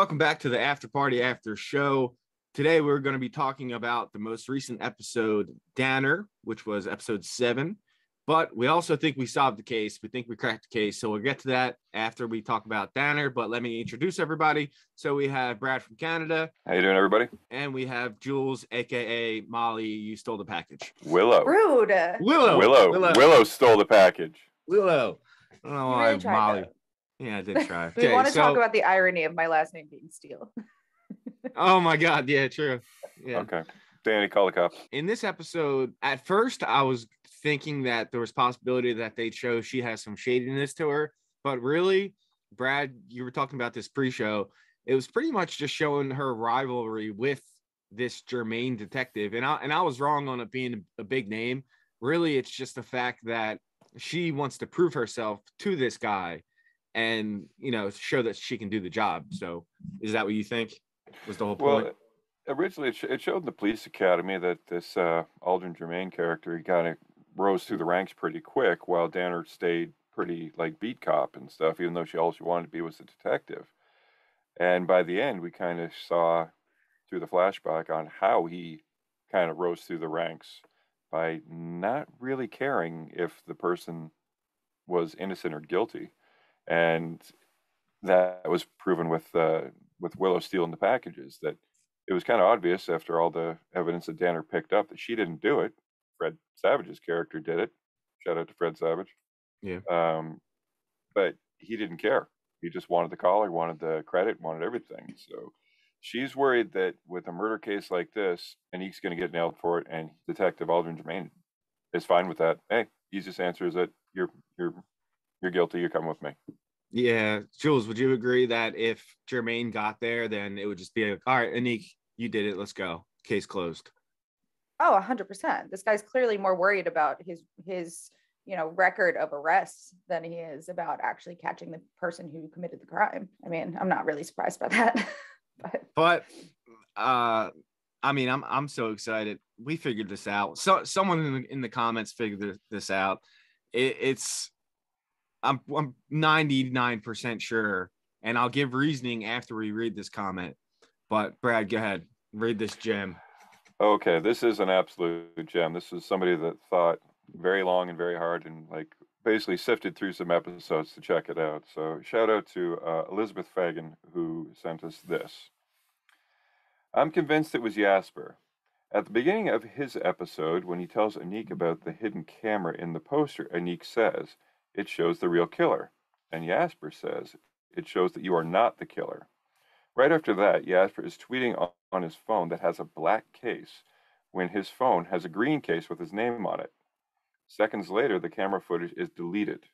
Welcome back to the After Party After Show. Today we're going to be talking about the most recent episode, Danner, which was episode seven. But we also think we solved the case. We think we cracked the case. So we'll get to that after we talk about Danner. But let me introduce everybody. So we have Brad from Canada, How you doing, everybody? and we have Jules, aka Molly. You stole the package. Willow. Rude. Willow. Willow. Willow. Willow stole the package. Willow. I don't know why really Molly. though. Yeah, I did try. We want to so- talk about the irony of my last name being Steele. Oh my God. Yeah, true. Yeah. Okay. Danny, call the cops. in this episode, at first I was thinking that there was possibility that they'd show she has some shadiness to her, but really, Brad, you were talking about this pre-show. It was pretty much just showing her rivalry with this Germain detective, and I and I was wrong on it being a big name. Really, it's just the fact that she wants to prove herself to this guy, and you know, show that she can do the job. So, is that what you think? Was the whole point? Well, originally it, sh- it showed in the police academy that this uh, Aldrin Germain character he kind of rose through the ranks pretty quick, while Danner stayed pretty like beat cop and stuff, even though she all she wanted to be was a detective. And by the end, we kind of saw through the flashback on how he kind of rose through the ranks by not really caring if the person was innocent or guilty, and that was proven with uh, with Willow stealing the packages. That it was kind of obvious after all the evidence that Danner picked up that she didn't do it. Fred Savage's character did it. Shout out to Fred Savage. Yeah. Um, but he didn't care. He just wanted the collar, wanted the credit, wanted everything. So she's worried that with a murder case like this, Aniq's going to get nailed for it, and Detective Aldrin Germain is fine with that. Hey, easiest answer is that you're you're you're guilty. You come with me. Yeah, Jules, would you agree that if Germain got there, then it would just be like, all right, Aniq, you did it. Let's go. Case closed. Oh, 100%. This guy's clearly more worried about his his you know record of arrests than he is about actually catching the person who committed the crime. I mean, I'm not really surprised by that. but But uh I mean, I'm I'm so excited. We figured this out. So someone in the, in the comments figured this, this out. It, it's I'm I'm 99% sure, and I'll give reasoning after we read this comment. But Brad, go ahead. Read this gem. Okay, this is an absolute gem. This is somebody that thought very long and very hard and like basically sifted through some episodes to check it out. So shout out to uh, Elizabeth Fagan who sent us this. I'm convinced it was Yasper. At the beginning of his episode, when he tells Aniq about the hidden camera in the poster, Aniq says, It shows the real killer. And Yasper says, It shows that you are not the killer. Right after that, Yasper is tweeting on, his phone that has a black case when his phone has a green case with his name on it. Seconds later, the camera footage is deleted,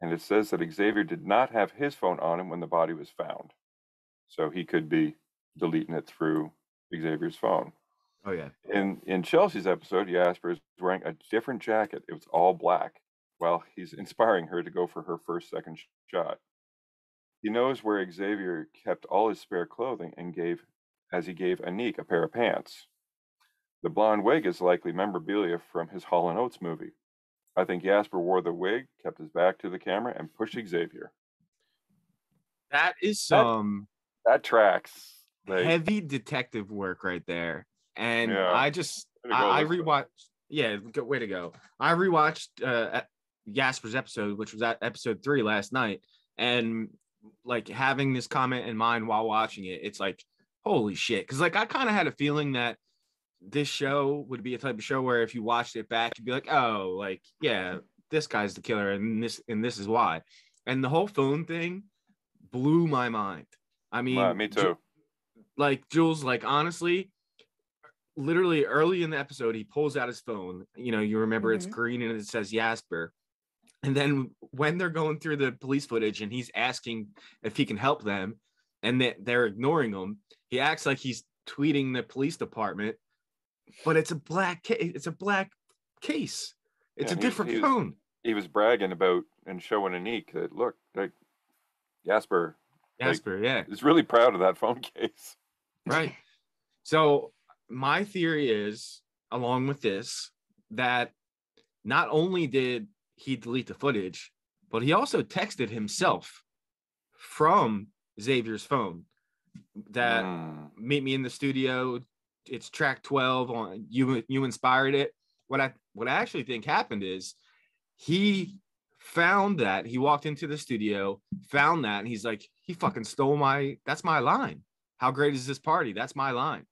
and it says that Xavier did not have his phone on him when the body was found. So he could be deleting it through Xavier's phone. Oh yeah. In in Chelsea's episode, Yasper is wearing a different jacket. It was all black. Well, he's inspiring her to go for her first second shot. He knows where Xavier kept all his spare clothing and gave as he gave Aniq a pair of pants. The blonde wig is likely memorabilia from his Hall and Oates movie. I think Yasper wore the wig, kept his back to the camera, and pushed Xavier. That is That- some That tracks. Like, heavy detective work right there. And Yeah. I just I, I Elizabeth. rewatched yeah, good way to go. I rewatched uh Yasper's episode, which was at episode three last night, and like having this comment in mind while watching it, it's like, holy shit. Cause like I kind of had a feeling that this show would be a type of show where if you watched it back, you'd be like, oh, like, yeah, this guy's the killer, and this and this is why. And the whole phone thing blew my mind. I mean, uh, me Ju- too. like Jules, like honestly, literally early in the episode, he pulls out his phone. You know, you remember it's Mhm. green and it says Yasper. And then when they're going through the police footage and he's asking if he can help them, and they, they're ignoring him, he acts like he's tweeting the police department, but it's a black case. It's a black case. It's Yeah, a he- different he was- phone. He was bragging about and showing Aniq that look, like Yasper like- Yasper, yeah. is really proud of that phone case. right so my theory is along with this that not only did he delete the footage but he also texted himself from xavier's phone that Mm. meet me in the studio. It's track 12 on you you inspired it. What I what I actually think happened is he found that he walked into the studio, found that, and he's like, he fucking stole my that's my line. How great is this party? That's my line.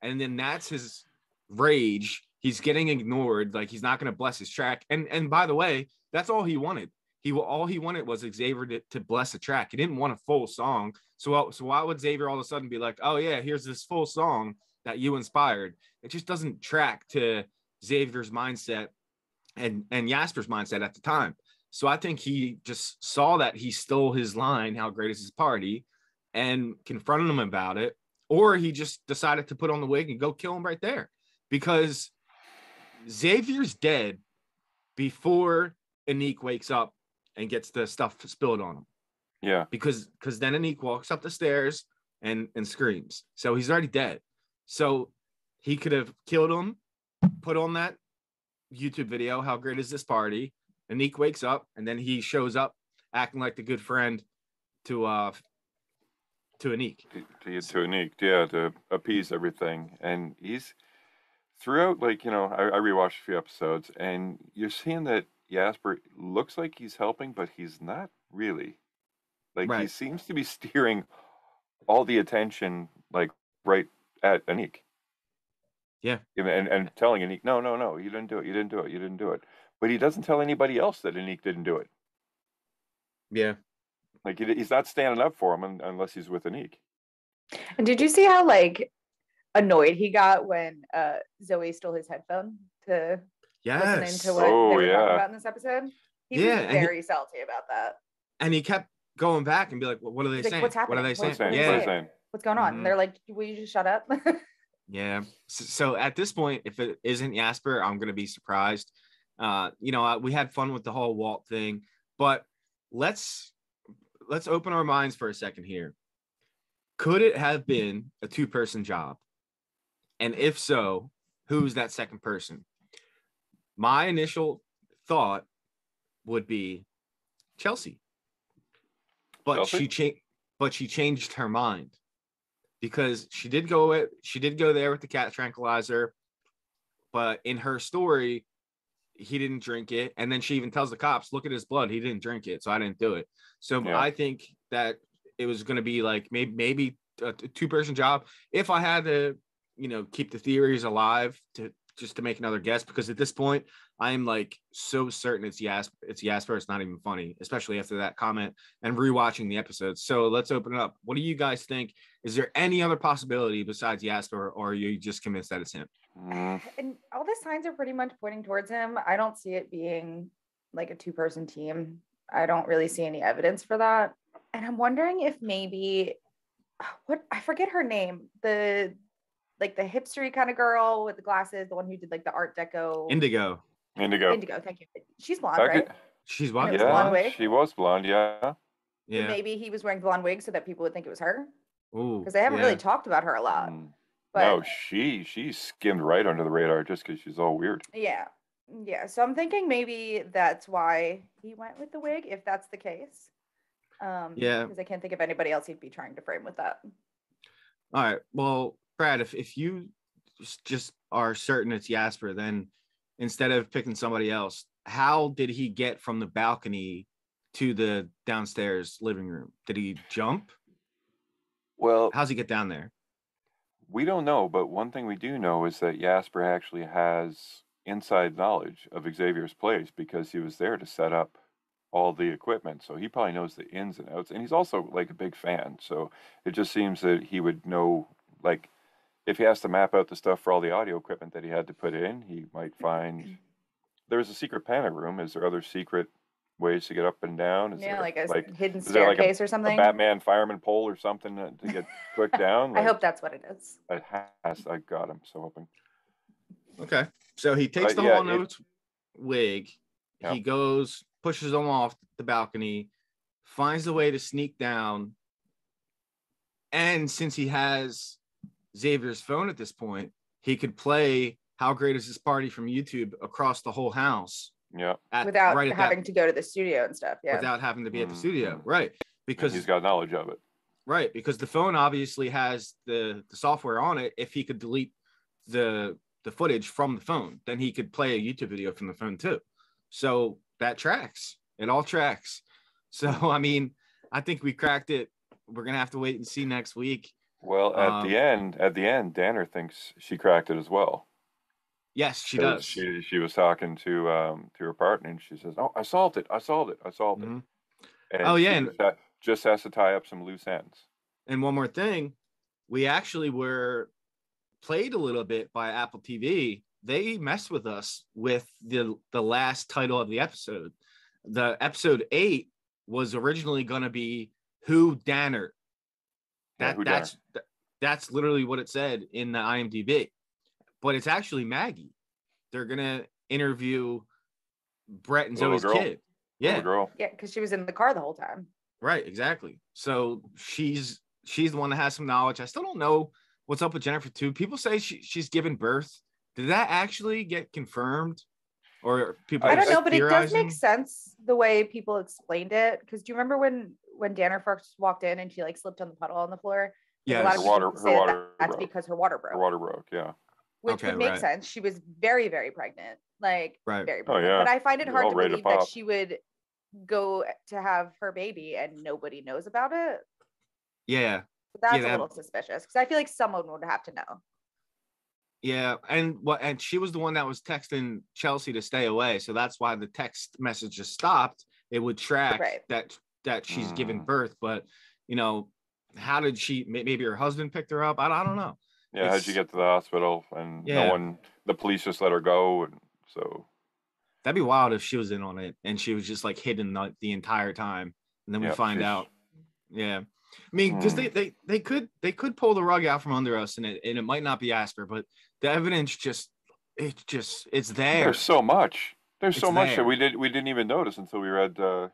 And then that's his rage. He's getting ignored, like he's not gonna bless his track. And and by the way, that's all he wanted. He all he wanted was Xavier to, to bless the track. He didn't want a full song. So uh, so why would Xavier all of a sudden be like, oh yeah, here's this full song that you inspired? It just doesn't track to Xavier's mindset and and Yasper's mindset at the time. So I think he just saw that he stole his line, "How great is his party," and confronted him about it, or he just decided to put on the wig and go kill him right there because Xavier's dead before Aniq wakes up and gets the stuff spilled on him Yeah. because because then Aniq walks up the stairs and and screams. So he's already dead. So he could have killed him, put on that YouTube video. How great is this party? Aniq wakes up and then he shows up acting like the good friend to uh to Aniq. to, to, to Aniq, yeah, to appease everything. And he's throughout, like, you know, I, I rewatched a few episodes, and you're seeing that Yasper looks like he's helping, but he's not really. Like, he seems to be steering all the attention, like, right at Aniq. Yeah. And, and, and telling Aniq, no, no, no, you didn't do it, you didn't do it, you didn't do it. But he doesn't tell anybody else that Aniq didn't do it. Yeah. Like, he's not standing up for him unless he's with Aniq. And did you see how like annoyed he got when uh Zoe stole his headphone to listen Yes. into what Oh, they were yeah. talking about in this episode? He Yeah, was and he- very salty about that. And he kept going back and be like, well, what are they He's like, saying? "What's What are they saying? Saying? Yeah. What Yeah. is saying? What's going on? Mhm. And they're like, will you just shut up? Yeah. So, so at this point, if it isn't Yasper, I'm gonna be surprised. Uh, you know, uh, we had fun with the whole Walt thing, but let's let's open our minds for a second here. Could it have been a two-person job? And if so, who's that second person? My initial thought would be Chelsea. But Chelsea? she changed but she changed her mind because she did go it she did go there with the cat tranquilizer but in her story he didn't drink it and then she even tells the cops look at his blood he didn't drink it so i didn't do it so Yeah. i think that it was going to be like maybe maybe a two person job if i had to you know keep the theories alive to just to make another guess because at this point i'm like so certain it's Yasper it's Yasper it's not even funny especially after that comment and rewatching the episodes so let's open it up what do you guys think is there any other possibility besides Yasper, or are you just convinced that it's him? And all the signs are pretty much pointing towards him. I don't see it being like a two person team. I don't really see any evidence for that. And I'm wondering if maybe what I forget her name, the like the hipstery kind of girl with the glasses, the one who did like the art deco Indigo. Indigo. indigo. Thank you. She's blonde, I right? could- She's And what? it was blonde wig? she was blonde. Yeah. Yeah. Maybe he was wearing blonde wig so that people would think it was her Ooh, because they haven't yeah. really talked about her a lot. Mm. But no, she she skimmed right under the radar just because she's all weird. Yeah. Yeah. So I'm thinking maybe that's why he went with the wig, if that's the case. Um, Yeah. Because I can't think of anybody else he'd be trying to frame with that. All right. Well, Brad, if, if you just- just are certain it's Yasper, then instead of picking somebody else, how did he get from the balcony to the downstairs living room? Did he jump? Well, How's he get down there? we don't know, but one thing we do know is that Yasper actually has inside knowledge of Xavier's place because he was there to set up all the equipment. So he probably knows the ins and outs. And he's also like a big fan. So it just seems that he would know, like, if he has to map out the stuff for all the audio equipment that he had to put in, he might find there's a secret panic room. Is there other secret ways to get up and down? Is yeah, there like a like hidden is there like a- staircase or a something. Batman fireman pole or something to to get quick down? I hope that's what it is. it has. I got him. So hoping. Okay. So he takes Uh, the yeah, whole notes wig. Yeah. He goes, pushes them off the balcony, finds a way to sneak down. And since he has Xavier's phone at this point, he could play How Great Is This Party from YouTube across the whole house Yeah. at, Without right having that, to go to the studio and stuff. Yeah. without having to be at the studio. Mm. Right. Because Because he's got knowledge of it. Right, because the phone obviously has the, the software on it. If he could delete the the footage from the phone, then he could play a YouTube video from the phone too. So that tracks. It all tracks. So I mean, I think we cracked it. We're gonna have to wait and see next week. Well, at Um, the end, at the end, Danner thinks she cracked it as well. Yes, she does. She she was talking to um to her partner, and she says, "Oh, I solved it. I solved it. I solved Mhm. it." And Oh, yeah, and- just, just has to tie up some loose ends. And one more thing, we actually were played a little bit by Apple TV. They messed with us with the the last title of the episode. The episode eight was originally going to be Who Danner. Yeah, That Who that's th- that's literally what it said in the IMDb, but it's actually Maggie. They're gonna interview Brett and Little Zoe's girl. kid. Little Yeah, girl. Yeah, because she was in the car the whole time. Right, exactly. So she's she's the one that has some knowledge. I still don't know what's up with Jennifer too. People say she, she's given birth. Did that actually get confirmed? Or people I I don't know, but it does make sense the way people explained it. Because do you remember when when Danner first walked in and she like slipped on the puddle on the floor? Yeah, a lot Her of water- people her say that that's broke. because her water broke, Her water broke. Yeah. which Okay, would make right. sense. She was very, very pregnant, like Right. very Oh, pregnant. yeah. But I find it They're hard to ready to believe that she would go to have her baby and nobody knows about it. Yeah, That's that- a little suspicious because I feel like someone would have to know. yeah. And what and she was the one that was texting Chelsea to stay away. So that's why the text messages stopped. It would track Right. that that she's given Mm. birth, but you know, how did she maybe her husband picked her up? I, I don't know. Yeah. How'd you get to the hospital? And Yeah. no one, the police just let her go. And so, That'd be wild if she was in on it and she was just like hidden the, the entire time, and then we find she's- out. Yeah, I mean, because they, Hmm. they they could they could pull the rug out from under us, and it and it might not be Yasper, but the evidence just it just it's there. there's so much. There's so much there. that we did we didn't even notice until we read uh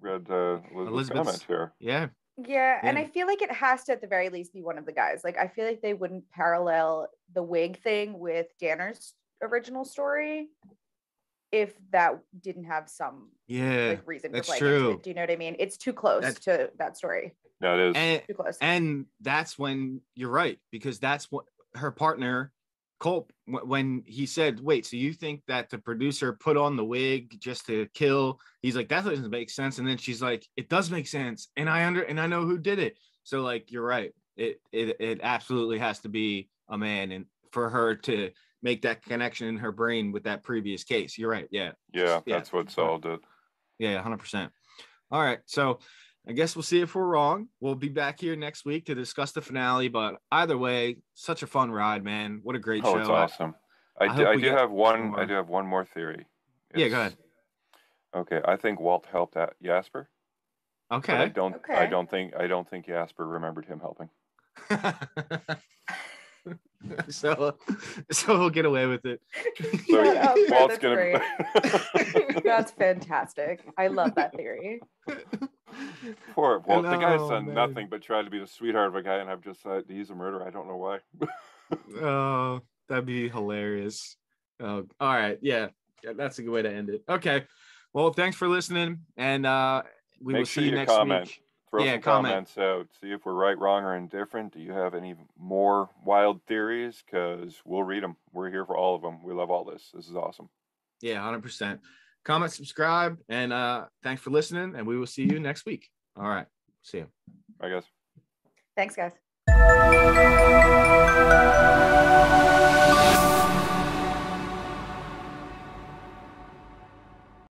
read uh Elizabeth's Elizabeth's- comment here. Yeah, Yeah, and Yeah. I feel like it has to at the very least be one of the guys. Like I feel like they wouldn't parallel the wig thing with Danner's original story if that didn't have some yeah, like reason that's for true. it. Do you know what I mean? It's too close That's- to that story. No, it is. and Too close. and that's when you're right because that's what her partner Culp when he said, "Wait, so you think that the producer put on the wig just to kill?" He's like, "That doesn't make sense." And then she's like, "It does make sense, and I under and I know who did it." So like, you're right. It it it absolutely has to be a man, and for her to make that connection in her brain with that previous case, you're right. Yeah, yeah, yeah. that's what solved it. yeah, hundred percent. All right, so I guess we'll see if we're wrong. We'll be back here next week to discuss the finale. But either way, such a fun ride, man! What a great Oh, show! it's awesome. I, I do, I do have one. I more. do have one more theory. Yeah, go It's- Okay, I think Walt helped at Yasper. But I Okay. don't. I don't think. I don't think Yasper remembered him helping. so, so we'll get away with it. So Shut up, Walt's that's gonna. great. That's fantastic. I love that theory. Poor Walt. The guy's done man. nothing but try to be the sweetheart of a guy, and I've just uh, he's a murderer. I don't know why. Oh, that'd be hilarious. Oh, all right. Yeah. yeah, that's a good way to end it. Okay. Well, thanks for listening, and uh, we will Make see you you next comment. week. Throw Yeah, some comment. comments out. See if we're right, wrong, or indifferent. Do you have any more wild theories? Because we'll read them. We're here for all of them. We love all this. This is awesome. Yeah, hundred percent comment, subscribe, and uh, thanks for listening. And we will see you next week. All right. See you. Bye, guys. Thanks, guys.